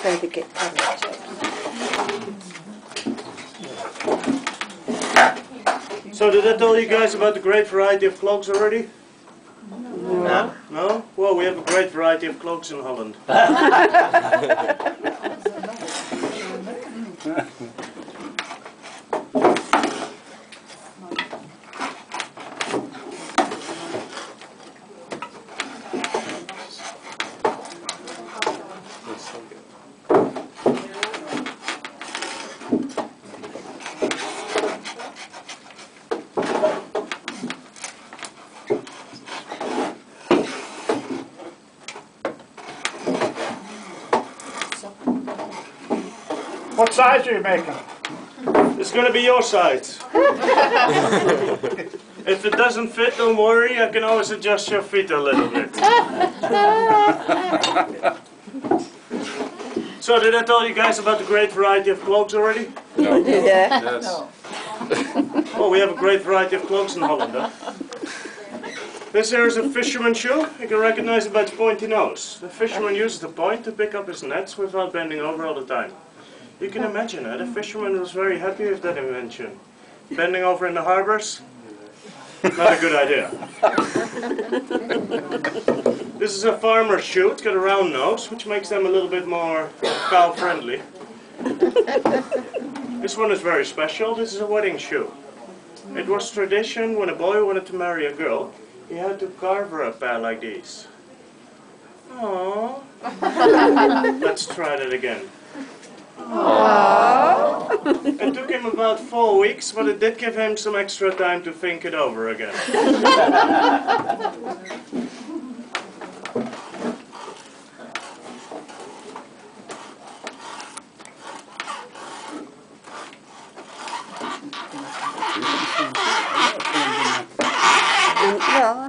play the guitar. So did I tell you guys about the great variety of clogs already? No. No? Well, we have a great variety of clogs in Holland. What size are you making? It's gonna be your size. if it doesn't fit, don't worry, I can always adjust your feet a little bit. so did I tell you guys about the great variety of clogs already? Yeah. Yes. Well, we have a great variety of clogs in Holland, huh? This here is a fisherman's shoe. You can recognize it by its pointy nose. The fisherman uses the point to pick up his nets without bending over all the time. You can imagine it. The fisherman was very happy with that invention. Bending over in the harbors? Not a good idea. this is a farmer's shoe. It's got a round nose, which makes them a little bit more cow-friendly. This one is very special. This is a wedding shoe. It was tradition when a boy wanted to marry a girl, he had to carve her a pair like these. Aww. Let's try that again. It took him about four weeks, but it did give him some extra time to think it over again. …嗯ぐ啊…